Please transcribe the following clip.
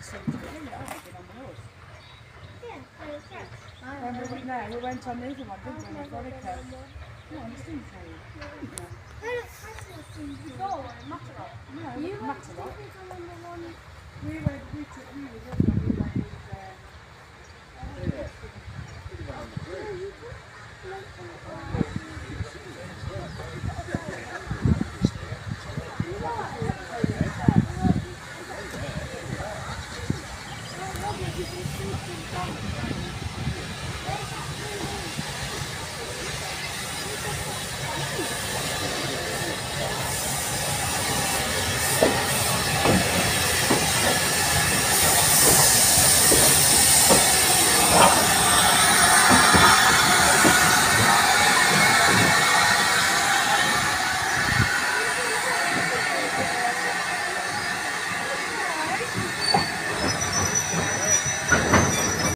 When we went, no, we went on the other one, didn't we? Veronica. No, the Steamtown. No, Matterhorn. We went, we took, we were there, we went with, uh, どうも。